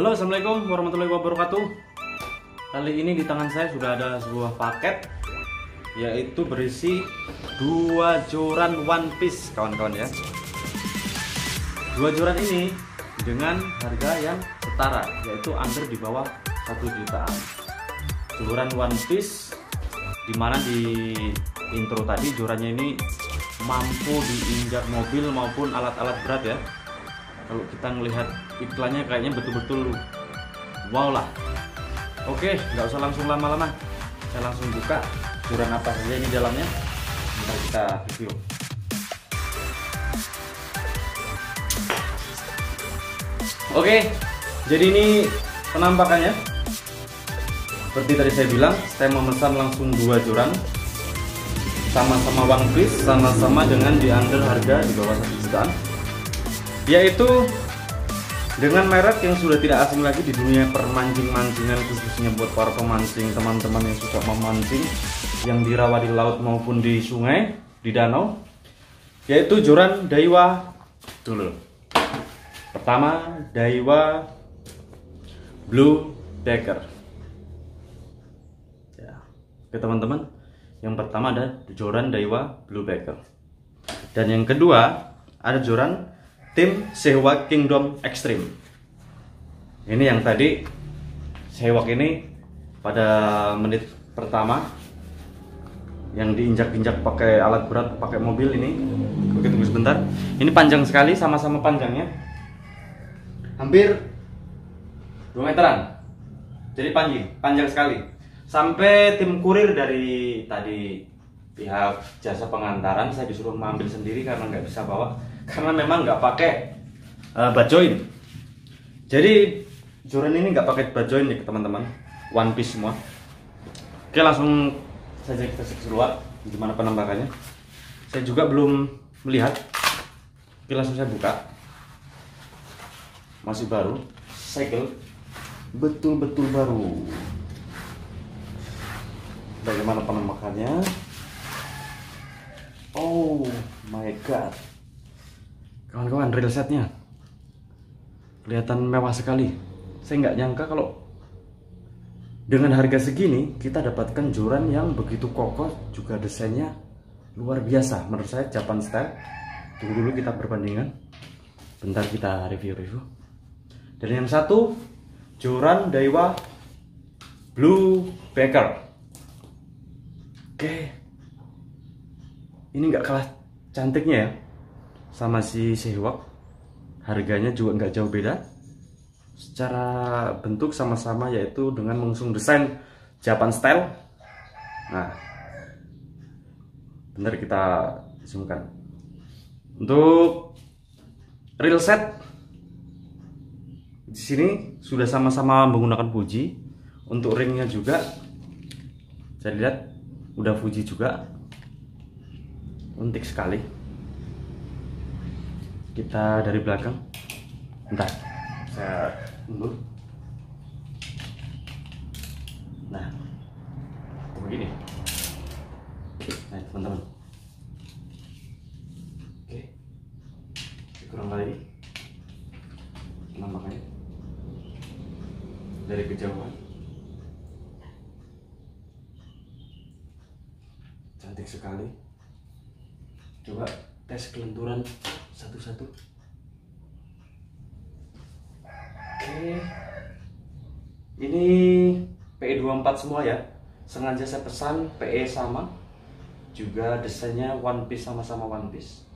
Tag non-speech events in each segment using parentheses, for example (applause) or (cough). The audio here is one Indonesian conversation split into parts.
Halo assalamualaikum warahmatullahi wabarakatuh. Kali ini di tangan saya sudah ada sebuah paket Yaitu berisi dua joran one piece kawan-kawan ya. Dua joran ini dengan harga yang setara Yaitu under di bawah 1 jutaan. Joran one piece Di mana di intro tadi jorannya ini mampu diinjak mobil maupun alat-alat berat ya kalau kita melihat iklannya kayaknya betul-betul wow lah. Oke nggak usah langsung lama-lama. Saya langsung buka joran apa saja ini dalamnya. Ntar kita review. Oke jadi ini penampakannya. Seperti tadi saya bilang saya memesan langsung dua joran sama-sama one sama-sama dengan diambil harga di bawah satu jutaan yaitu dengan merek yang sudah tidak asing lagi di dunia permancing-mancingan khususnya buat para pemancing teman-teman yang suka memancing yang dirawat di laut maupun di sungai di danau yaitu joran Daiwa. Dulu pertama Daiwa Blue Decker. Ya oke teman-teman. Yang pertama ada joran Daiwa Blue Decker. Dan yang kedua ada joran tim Sewak Kingdom Extreme. Ini yang tadi Sewak ini pada menit pertama yang diinjak-injak pakai alat berat pakai mobil ini. Oke tunggu sebentar. Ini panjang sekali sama-sama panjangnya. Hampir 2 meteran. Jadi panjang, panjang sekali. Sampai tim kurir dari tadi pihak jasa pengantaran saya disuruh mengambil sendiri karena nggak bisa bawa karena memang nggak pakai uh, bajoin jadi joran ini nggak pakai bajoin nih teman-teman. One piece semua. Oke langsung saja kita keluar gimana penampakannya. Saya juga belum melihat. Oke langsung saya buka. Masih baru. Segel betul-betul baru. Bagaimana penampakannya? Oh my god kawan-kawan real setnya. Kelihatan mewah sekali. Saya nggak nyangka kalau dengan harga segini kita dapatkan joran yang begitu kokoh juga desainnya luar biasa. Menurut saya Japan style. Tunggu dulu kita perbandingan. Bentar kita review-review dan yang satu joran Daiwa Blue Baker. Oke. Ini nggak kalah cantiknya ya sama si Sehwak harganya juga nggak jauh beda. Secara bentuk sama-sama yaitu dengan mengusung desain Japan style. Nah benar kita zoomkan untuk real set di sini sudah sama-sama menggunakan Fuji. Untuk ringnya juga saya lihat udah Fuji juga. Untik sekali kita dari belakang. Entah saya mundur. Nah begini. Nah teman-teman. Oke. Kurang lagi nampaknya dari kejauhan. Cantik sekali. Coba tes kelenturan satu-satu. Oke. Ini PE24 semua ya. Sengaja saya pesan PE sama. Juga desainnya one piece sama-sama one piece.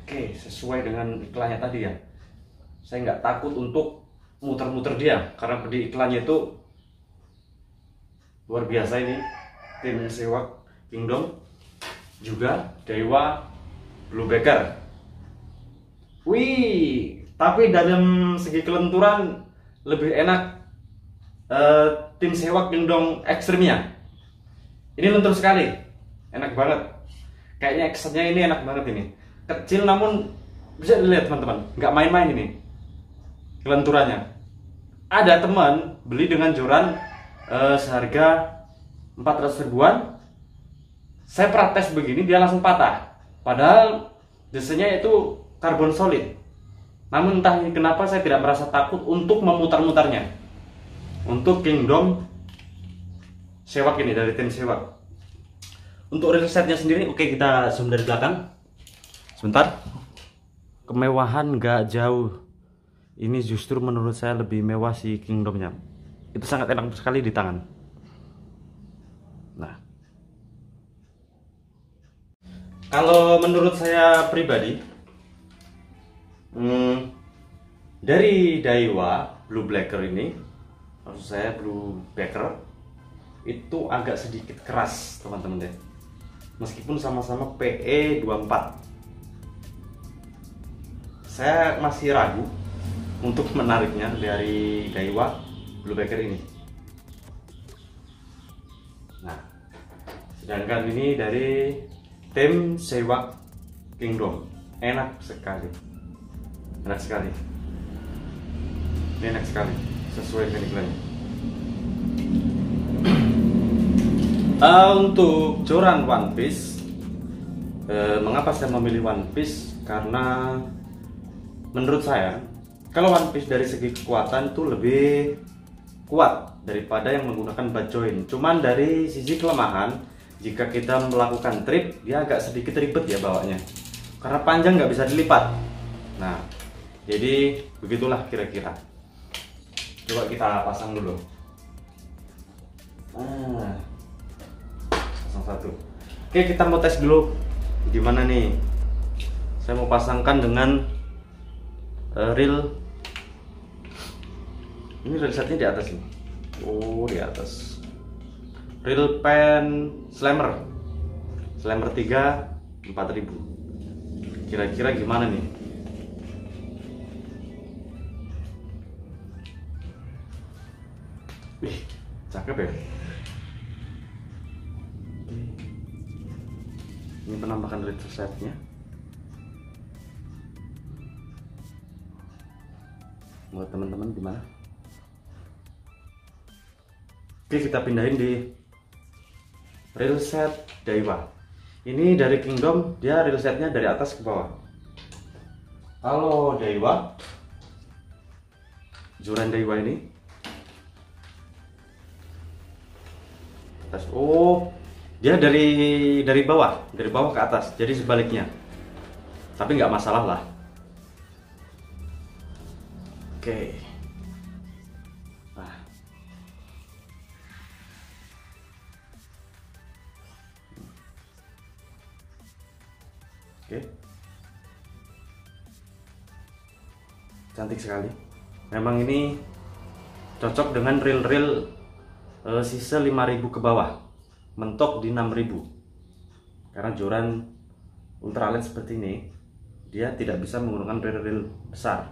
Oke sesuai dengan iklannya tadi ya. Saya nggak takut untuk muter-muter dia karena di iklannya itu luar biasa ini. Tim Sewak Kingdom juga Dewa Blue Baker. Wih, tapi dalam segi kelenturan lebih enak uh, tim Sewak Kingdom ekstrimnya. Ini lentur sekali, enak banget. Kayaknya actionnya ini enak banget ini. Kecil namun bisa dilihat teman-teman, nggak main-main ini kelenturannya. Ada teman beli dengan joran uh, seharga 400 ribuan saya praktek begini dia langsung patah padahal desainnya itu karbon solid. Namun entah kenapa saya tidak merasa takut untuk memutar-mutarnya. Untuk Kingdom Sewak ini dari tim Sewak. Untuk risetnya sendiri oke kita zoom dari belakang. Sebentar. Kemewahan nggak jauh. Ini justru menurut saya lebih mewah si Kingdomnya itu sangat enak sekali di tangan kalau menurut saya pribadi hmm, dari Daiwa Blue Blacker ini maksud saya Blue Blacker itu agak sedikit keras teman-teman deh meskipun sama-sama PE24 saya masih ragu untuk (laughs) menariknya dari Daiwa Blue Baker ini. Nah, sedangkan ini dari tim Sewa Kingdom enak sekali, enak sekali, ini enak sekali sesuai dengan iklannya. uh, (clears throat) untuk joran One Piece, uh, mengapa saya memilih One Piece? Karena menurut saya kalau One Piece dari segi kekuatan itu lebih kuat daripada yang menggunakan bat join. Cuman dari sisi kelemahan, jika kita melakukan trip, dia agak sedikit ribet ya bawanya. Karena panjang nggak bisa dilipat. Nah, jadi begitulah kira-kira. Coba kita pasang dulu. Nah, pasang satu. Oke, kita mau tes dulu. Gimana nih? Saya mau pasangkan dengan uh, reel ini reel setnya di atas nih oh di atas reel pen slammer. Slammer 3 4000 kira-kira gimana nih? Wih, cakep ya. Ini penampakan reel setnya. Buat teman-teman gimana? Oke kita pindahin di real set Daiwa ini dari Kingdom dia real setnya dari atas ke bawah. Kalau Daiwa. Juran Daiwa ini. Atas. Oh dia dari dari bawah. Dari bawah ke atas jadi sebaliknya. Tapi nggak masalah lah. Oke. Nah. Oke. Cantik sekali. Memang ini cocok dengan reel-reel uh, sisa 5000 ke bawah. Mentok di 6000. Karena joran ultralight seperti ini dia tidak bisa menggunakan reel-reel besar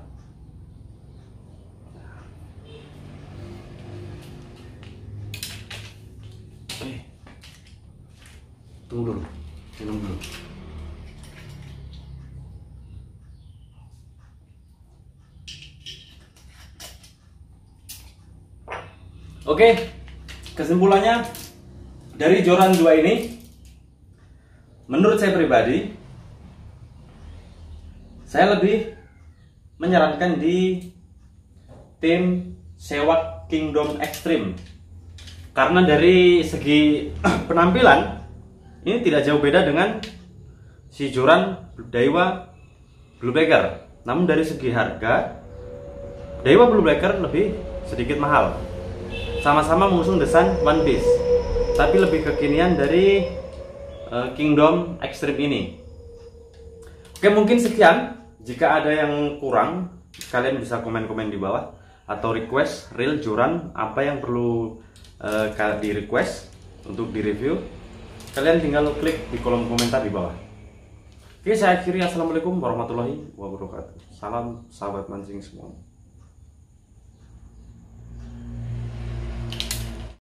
tunggu dulu minum dulu Oke, kesimpulannya dari joran dua ini, menurut saya pribadi, saya lebih menyarankan di tim Sewak Kingdom Extreme karena dari segi (clears throat) penampilan ini tidak jauh beda dengan si Joran Daiwa Blue Blacker. Namun dari segi harga, Daiwa Blue Blacker lebih sedikit mahal. Sama-sama mengusung desain One Piece, tapi lebih kekinian dari uh, Kingdom Extreme ini. Oke, mungkin sekian. Jika ada yang kurang, kalian bisa komen-komen di bawah atau request real Joran apa yang perlu uh, di request untuk di review Kalian tinggal klik di kolom komentar di bawah. Oke, saya akhiri. Assalamualaikum warahmatullahi wabarakatuh. Salam sahabat mancing semua.